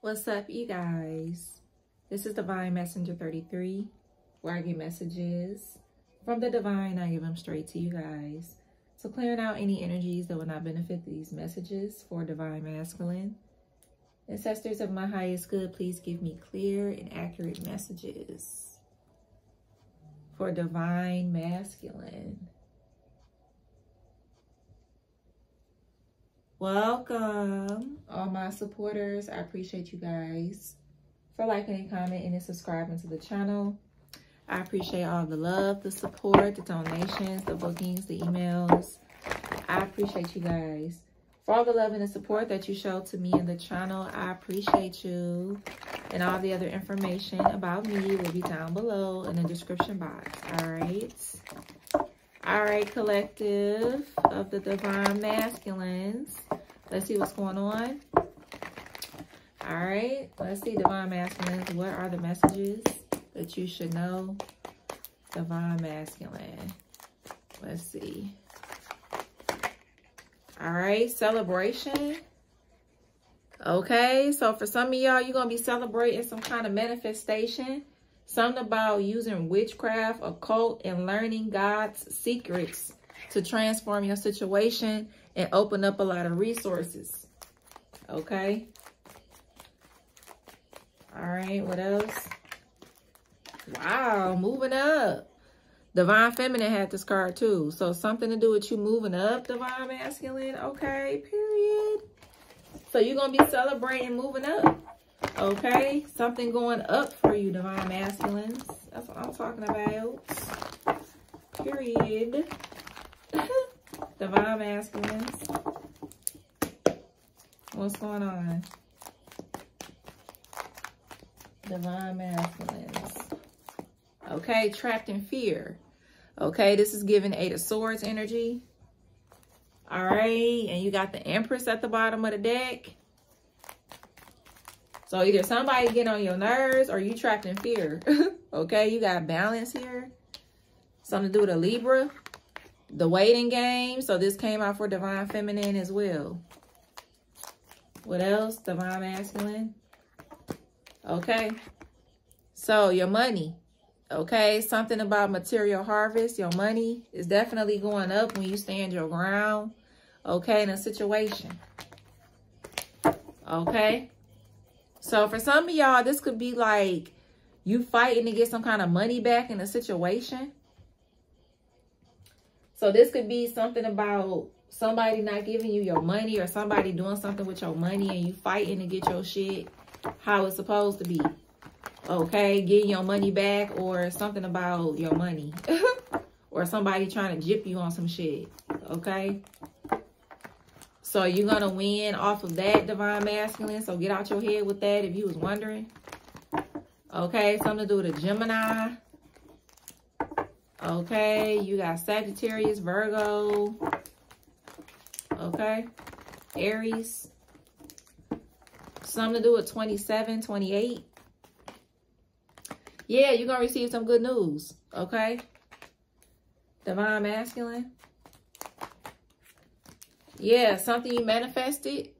What's up, you guys? This is Divine Messenger 33, where I get messages from the Divine. I give them straight to you guys. So clearing out any energies that will not benefit these messages for Divine Masculine. Ancestors of my highest good, please give me clear and accurate messages for Divine Masculine. Welcome, all my supporters. I appreciate you guys for liking and commenting and subscribing to the channel. I appreciate all the love, the support, the donations, the bookings, the emails. I appreciate you guys. For all the love and the support that you show to me and the channel, I appreciate you. And all the other information about me will be down below in the description box. All right. All right, collective of the Divine Masculines. Let's see what's going on. All right, let's see, Divine Masculines. What are the messages that you should know? Divine Masculine. Let's see. All right, celebration. Okay, so for some of y'all, you're going to be celebrating some kind of manifestation. Something about using witchcraft, occult, and learning God's secrets to transform your situation and open up a lot of resources. Okay. All right, what else? Wow, moving up. Divine Feminine had this card too. So something to do with you moving up, Divine Masculine. Okay, period. So you're going to be celebrating moving up. Okay, something going up for you, Divine Masculines. That's what I'm talking about. Period. Divine Masculines. What's going on? Divine Masculines. Okay, trapped in fear. Okay, this is giving Eight of Swords energy. All right, and you got the Empress at the bottom of the deck. So either somebody get on your nerves or you trapped in fear. okay, you got balance here. Something to do with a Libra. The waiting game. So this came out for Divine Feminine as well. What else? Divine Masculine. Okay. So your money. Okay. Something about material harvest. Your money is definitely going up when you stand your ground. Okay. In a situation. Okay. So for some of y'all, this could be like you fighting to get some kind of money back in a situation. So this could be something about somebody not giving you your money or somebody doing something with your money and you fighting to get your shit how it's supposed to be. Okay, getting your money back or something about your money. or somebody trying to jip you on some shit. Okay. So you're going to win off of that divine masculine. So get out your head with that if you was wondering. Okay, something to do with a Gemini. Okay, you got Sagittarius, Virgo. Okay, Aries. Something to do with 27, 28. Yeah, you're going to receive some good news. Okay. Divine Masculine. Yeah, something you manifested.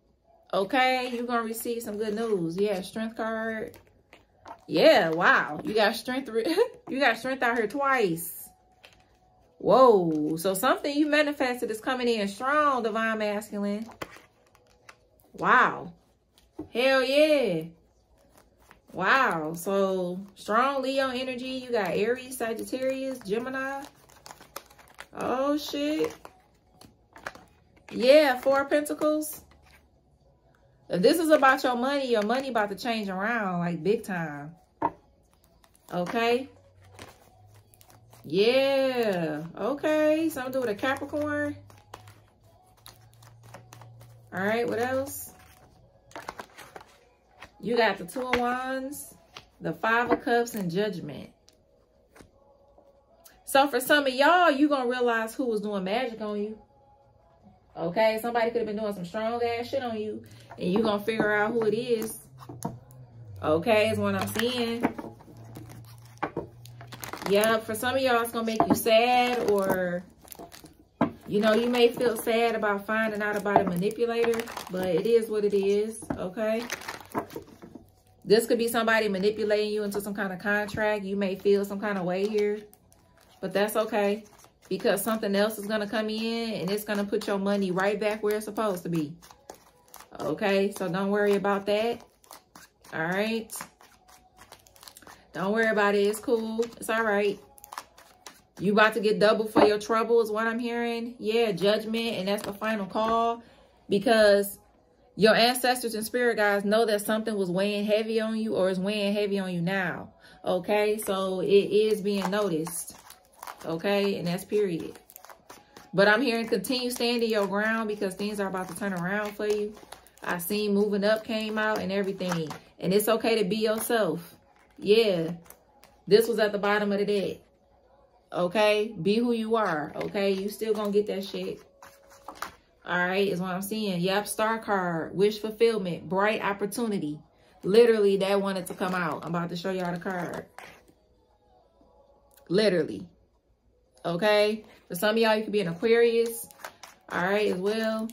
Okay, you're going to receive some good news. Yeah, strength card. Yeah, wow. You got strength. you got strength out here twice. Whoa. So something you manifested is coming in strong, Divine Masculine. Wow. Hell yeah. Wow. So strong Leo energy. You got Aries, Sagittarius, Gemini. Oh, shit. Yeah, Four Pentacles. If this is about your money, your money about to change around like big time. Okay. Yeah. Okay. Something to do with a Capricorn. All right. What else? You got the Two of Wands, the Five of Cups, and Judgment. So for some of y'all, you're going to realize who was doing magic on you. Okay, somebody could have been doing some strong ass shit on you. And you gonna figure out who it is. Okay, is what I'm seeing. Yeah, for some of y'all, it's gonna make you sad or you know, you may feel sad about finding out about a manipulator, but it is what it is, okay? This could be somebody manipulating you into some kind of contract. You may feel some kind of way here, but that's okay because something else is going to come in and it's going to put your money right back where it's supposed to be. Okay, so don't worry about that. All right. Don't worry about it. It's cool. It's all right. You about to get double for your trouble is what I'm hearing. Yeah, judgment. And that's the final call. Because your ancestors and spirit guides know that something was weighing heavy on you or is weighing heavy on you now. Okay, so it is being noticed. Okay, and that's period. But I'm hearing continue standing your ground because things are about to turn around for you. I seen moving up came out and everything. And it's okay to be yourself. Yeah. This was at the bottom of the deck. Okay? Be who you are. Okay? You still gonna get that shit. Alright, is what I'm seeing. Yep, star card. Wish fulfillment. Bright opportunity. Literally, that wanted to come out. I'm about to show y'all the card. Literally. Okay? For some of y'all, you could be an Aquarius. Alright, as well.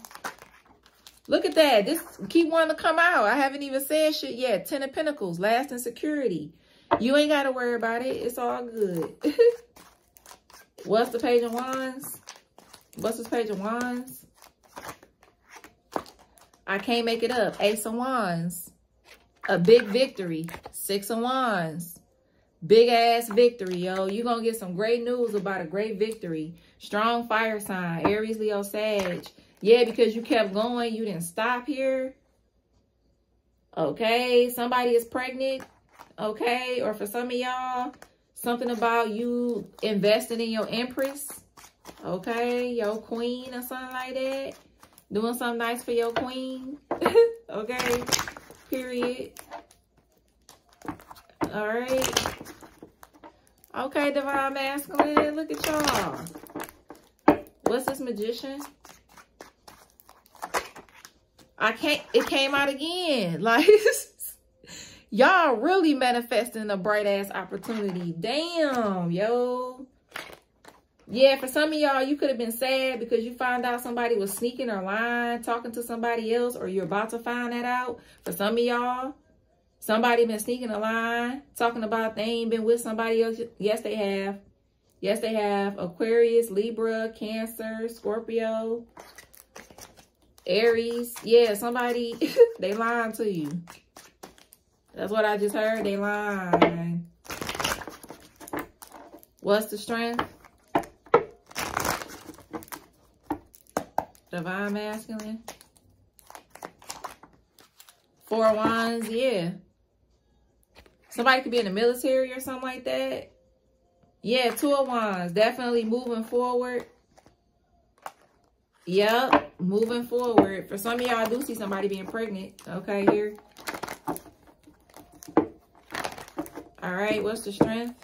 Look at that. This keep wanting to come out. I haven't even said shit yet. Ten of Pentacles, lasting security. You ain't got to worry about it. It's all good. What's the Page of Wands? What's this Page of Wands? I can't make it up. Ace of Wands. A big victory. Six of Wands. Big ass victory, yo. You're going to get some great news about a great victory. Strong fire sign. Aries, Leo, Sag. Yeah, because you kept going. You didn't stop here. Okay. Somebody is pregnant. Okay. Or for some of y'all, something about you investing in your empress. Okay. Your queen or something like that. Doing something nice for your queen. okay. Period. All right. Okay, Divine Masculine. Look at y'all. What's this magician? I can't, it came out again. Like, y'all really manifesting a bright ass opportunity. Damn, yo. Yeah, for some of y'all, you could have been sad because you found out somebody was sneaking or lying, talking to somebody else, or you're about to find that out. For some of y'all, somebody been sneaking a line, talking about they ain't been with somebody else. Yes, they have. Yes, they have. Aquarius, Libra, Cancer, Scorpio. Aries. Yeah, somebody, they lying to you. That's what I just heard. They lying. What's the strength? Divine masculine. Four wands, yeah. Somebody could be in the military or something like that. Yeah, two of wands. Definitely moving forward. Yep, moving forward. For some of y'all, I do see somebody being pregnant. Okay, here. All right, what's the strength?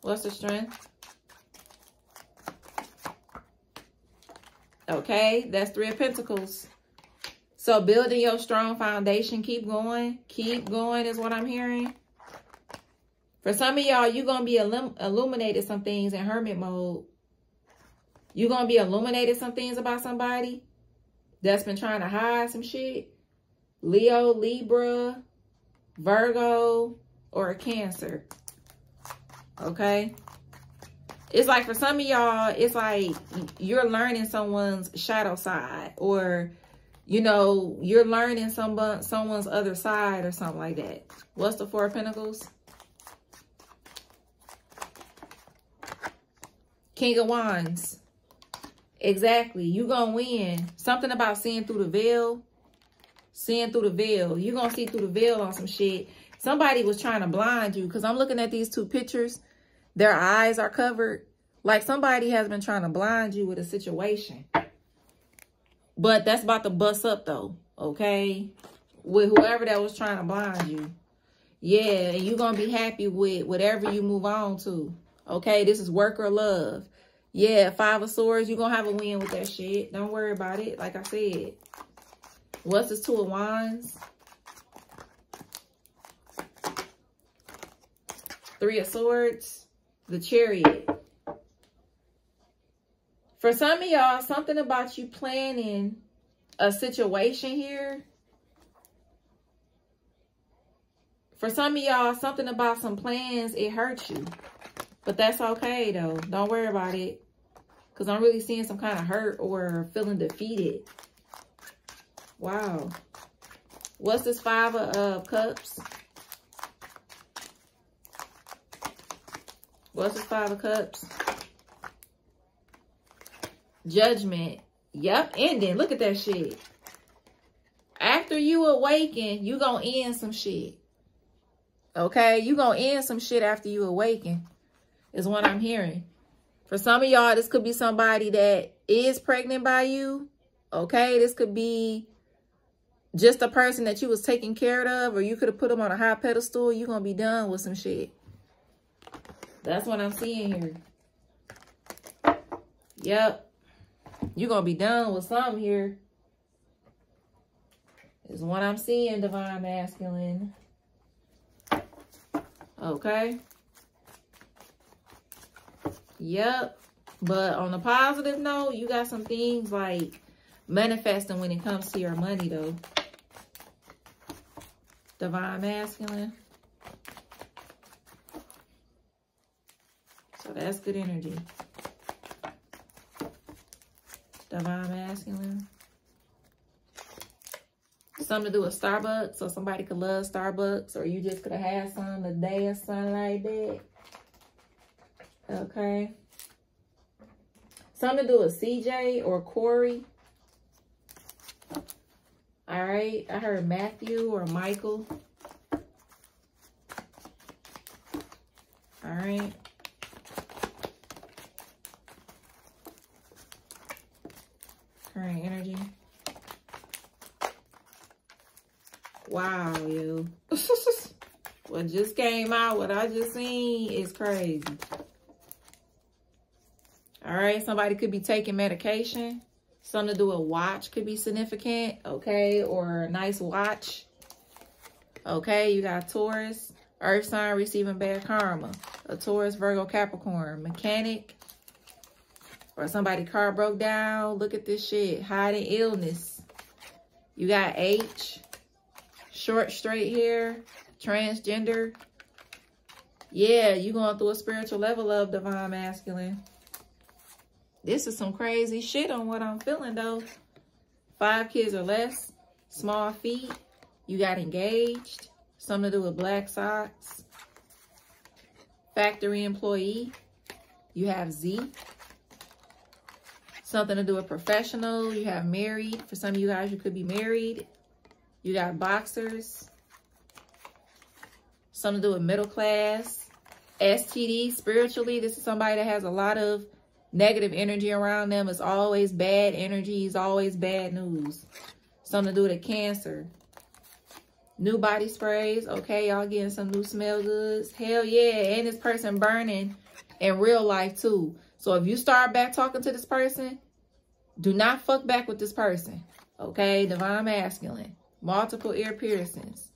What's the strength? Okay, that's Three of Pentacles. So building your strong foundation, keep going. Keep going is what I'm hearing. For some of y'all, you're going to be illuminated some things in hermit mode. You're going to be illuminated some things about somebody that's been trying to hide some shit. Leo, Libra, Virgo, or a Cancer. Okay? It's like for some of y'all, it's like you're learning someone's shadow side or, you know, you're learning someone, someone's other side or something like that. What's the Four of Pentacles? King of Wands. Exactly. You gonna win. Something about seeing through the veil. Seeing through the veil. you gonna see through the veil on some shit. Somebody was trying to blind you. Because I'm looking at these two pictures. Their eyes are covered. Like somebody has been trying to blind you with a situation. But that's about to bust up though. Okay? With whoever that was trying to blind you. Yeah, and you're going to be happy with whatever you move on to. Okay, this is work or love. Yeah, five of swords. You're going to have a win with that shit. Don't worry about it. Like I said. What's this two of wands? Three of swords. The chariot. For some of y'all, something about you planning a situation here. For some of y'all, something about some plans, it hurts you. But that's okay, though. Don't worry about it. Because I'm really seeing some kind of hurt or feeling defeated. Wow. What's this five of uh, cups? What's this five of cups? Judgment. Yep, ending. Look at that shit. After you awaken, you gonna end some shit. Okay? You gonna end some shit after you awaken. Is what I'm hearing. For some of y'all, this could be somebody that is pregnant by you. Okay? This could be just a person that you was taking care of or you could have put them on a high pedestal. You're going to be done with some shit. That's what I'm seeing here. Yep. You're going to be done with something here. Is what I'm seeing, Divine Masculine. Okay. Yep. But on a positive note, you got some things like manifesting when it comes to your money, though. Divine Masculine. So that's good energy. Divine Masculine. Something to do with Starbucks, so somebody could love Starbucks, or you just could have had some a day or something like that. Okay. Something to do with CJ or Corey. All right. I heard Matthew or Michael. All right. Current energy. Wow, you. what just came out, what I just seen is crazy. All right, somebody could be taking medication. Something to do with watch could be significant, okay? Or a nice watch. Okay, you got Taurus, Earth sign receiving bad karma. A Taurus, Virgo, Capricorn, mechanic. Or somebody car broke down. Look at this shit. Hiding illness. You got H. Short, straight hair. Transgender. Yeah, you going through a spiritual level of divine masculine. This is some crazy shit on what I'm feeling, though. Five kids or less. Small feet. You got engaged. Something to do with black socks. Factory employee. You have Z. Something to do with professional. You have married. For some of you guys, you could be married. You got boxers. Something to do with middle class. STD, spiritually. This is somebody that has a lot of negative energy around them. It's always bad energy. It's always bad news. Something to do with cancer. New body sprays. Okay, y'all getting some new smell goods. Hell yeah. And this person burning in real life too. So if you start back talking to this person, do not fuck back with this person. Okay, divine masculine. Multiple ear piercings.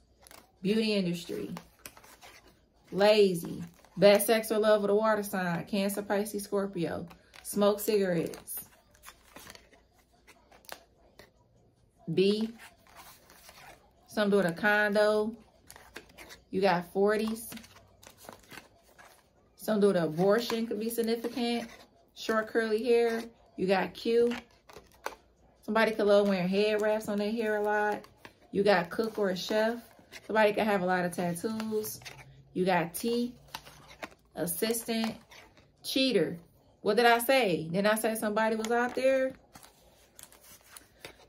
Beauty industry. Lazy. Bad sex or love with a water sign. Cancer, Pisces, Scorpio. Smoke cigarettes. B. Some doing a condo. You got 40s. Some doing abortion could be significant. Short curly hair. You got Q. Somebody could love wearing head wraps on their hair a lot. You got cook or a chef. Somebody could have a lot of tattoos. You got T. Assistant. Cheater. What did I say? Did I say somebody was out there?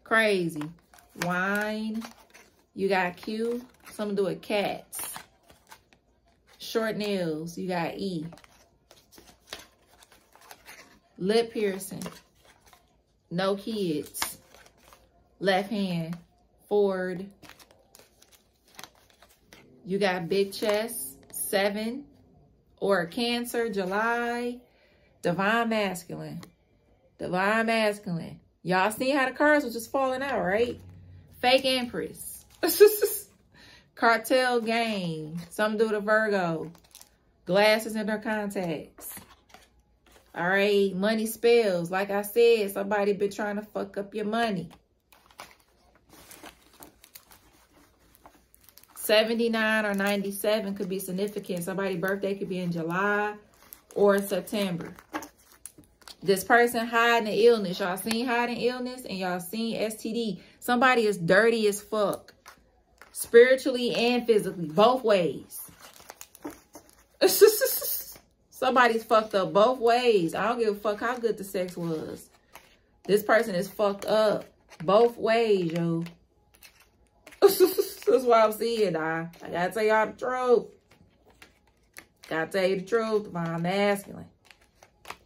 Crazy. Wine. You got Q. Something to do with cats. Short nails. You got E. Lip piercing. No kids. Left hand. Ford. You got big chest. Seven. Or Cancer. July. Divine Masculine. Divine Masculine. Y'all see how the cards was just falling out, right? Fake Empress. Cartel Game. Some do the Virgo. Glasses in their contacts. All right. Money spells. Like I said, somebody been trying to fuck up your money. 79 or 97 could be significant. Somebody's birthday could be in July or September. This person hiding the illness. Y'all seen hiding illness and y'all seen STD. Somebody is dirty as fuck. Spiritually and physically. Both ways. Somebody's fucked up both ways. I don't give a fuck how good the sex was. This person is fucked up both ways, yo. That's why I'm seeing, I, I gotta tell y'all the truth. Gotta tell you the truth, I'm masculine.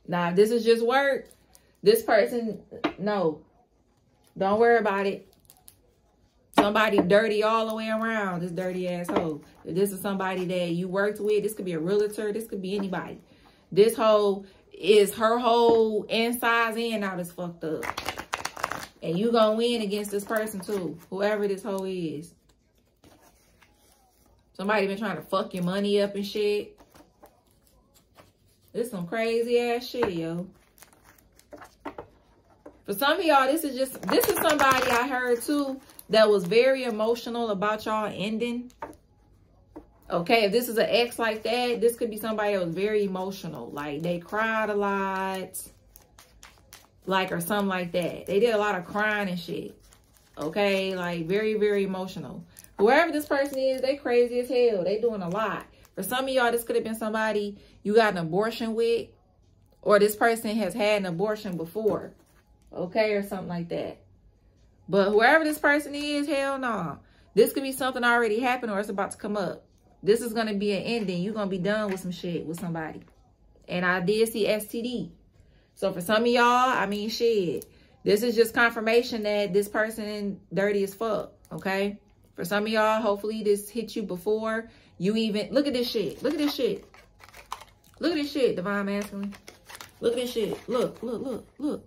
Now, this is just work. This person, no. Don't worry about it. Somebody dirty all the way around, this dirty asshole. If this is somebody that you worked with, this could be a realtor, this could be anybody. This whole is her whole insides and out is fucked up. And you gonna win against this person too, whoever this hoe is. Somebody been trying to fuck your money up and shit. This some crazy ass shit, yo. For some of y'all, this is just, this is somebody I heard too that was very emotional about y'all ending. Okay, if this is an ex like that, this could be somebody that was very emotional. Like, they cried a lot. Like, or something like that. They did a lot of crying and shit. Okay, like, very, very emotional. Whoever this person is, they crazy as hell. They doing a lot. For some of y'all, this could have been somebody you got an abortion with. Or this person has had an abortion before. Okay, or something like that. But whoever this person is, hell no. Nah. This could be something already happened or it's about to come up. This is going to be an ending. You're going to be done with some shit with somebody. And I did see STD. So for some of y'all, I mean, shit. This is just confirmation that this person dirty as fuck. Okay? For some of y'all, hopefully this hit you before you even... Look at this shit. Look at this shit. Look at this shit, Divine Masculine. Look at this shit. Look, look, look, look.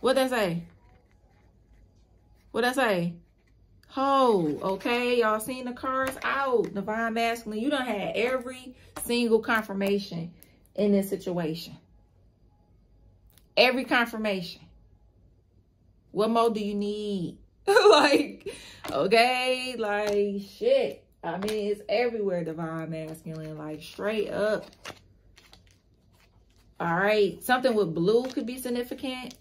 What that say? What that say? Ho, okay? Y'all seen the cards out. Divine Masculine. You done had every single confirmation in this situation. Every confirmation. What more do you need? like, okay? Like, shit. I mean, it's everywhere, Divine Masculine. Like, straight up. All right. Something with blue could be significant.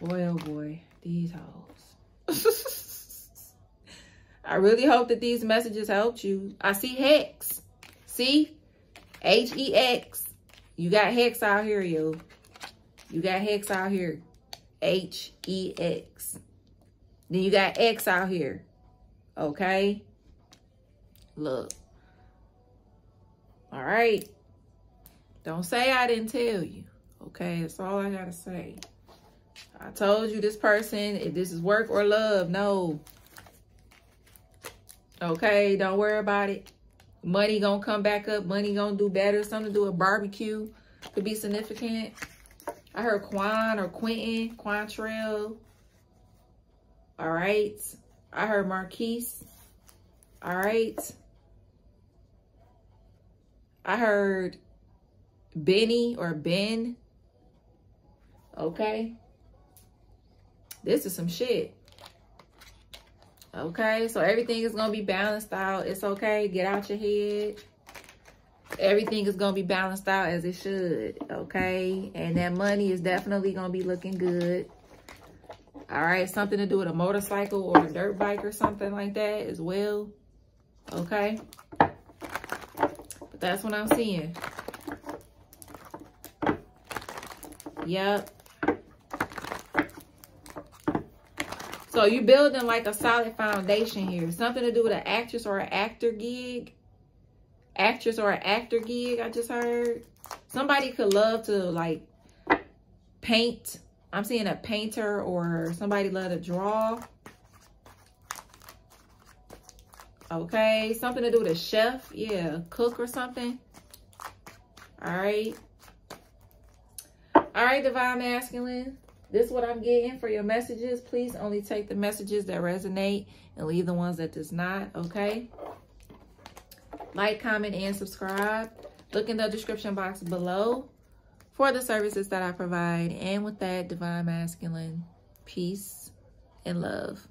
Boy, oh boy, these hoes. I really hope that these messages helped you. I see Hex. See? H-E-X. You got Hex out here, yo. You got Hex out here. H-E-X. Then you got X out here. Okay? Look. All right. Don't say I didn't tell you. Okay? That's all I got to say. I told you this person, if this is work or love, no. Okay, don't worry about it. Money gonna come back up. Money gonna do better. Something to do with barbecue could be significant. I heard Quan or Quentin, Quantrell. All right. I heard Marquise. All right. I heard Benny or Ben. Okay. This is some shit. Okay, so everything is going to be balanced out. It's okay. Get out your head. Everything is going to be balanced out as it should. Okay, and that money is definitely going to be looking good. All right, something to do with a motorcycle or a dirt bike or something like that as well. Okay, but that's what I'm seeing. Yep. So you're building like a solid foundation here. Something to do with an actress or an actor gig. Actress or an actor gig, I just heard. Somebody could love to like paint. I'm seeing a painter or somebody love to draw. Okay, something to do with a chef. Yeah, cook or something. All right. All right, Divine Masculine. This is what I'm getting for your messages. Please only take the messages that resonate and leave the ones that does not, okay? Like, comment, and subscribe. Look in the description box below for the services that I provide. And with that, Divine Masculine, peace and love.